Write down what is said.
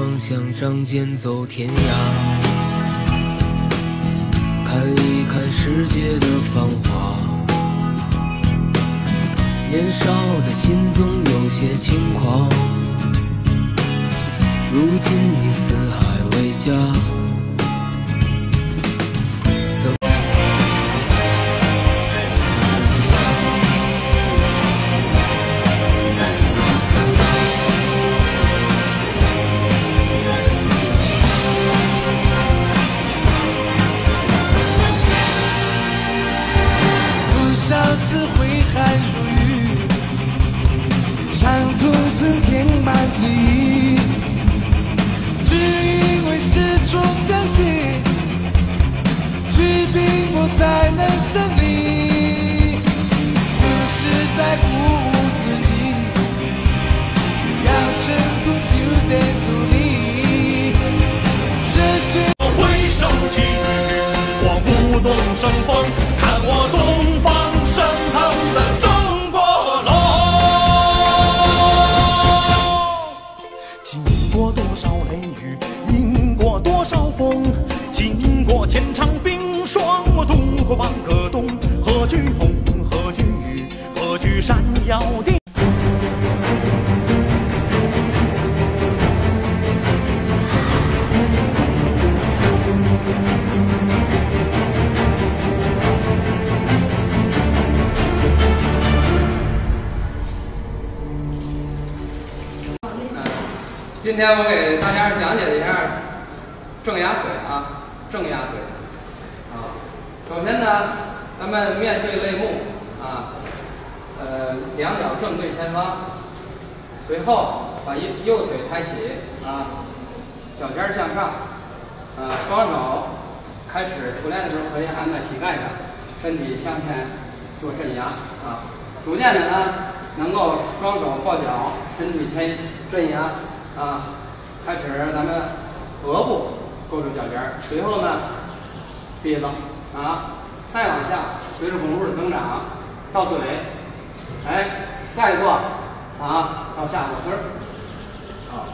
梦想仗剑走天涯，看一看世界的繁华。年少的心总有些轻狂，如今你四海为家。次挥汗如雨，伤痛曾填满记忆。只因为始终相信，去拼搏才能胜利。只是在鼓舞自己，要成功就得努力。人生我挥手起，我不动生风，看我。今天我给大家讲解一下正压腿啊，正压腿啊。首先呢，咱们面对肋目啊，呃，两脚正对前方，随后把右右腿抬起啊，脚尖向上，呃，双手开始出练的时候可以按在膝盖上，身体向前做镇压啊。逐渐的呢，能够双手抱脚，身体前镇压。啊，开始咱们额部勾住脚尖，随后呢鼻子啊，再往下，随着弓步的增长到嘴，哎，再做啊到下颌根儿，好，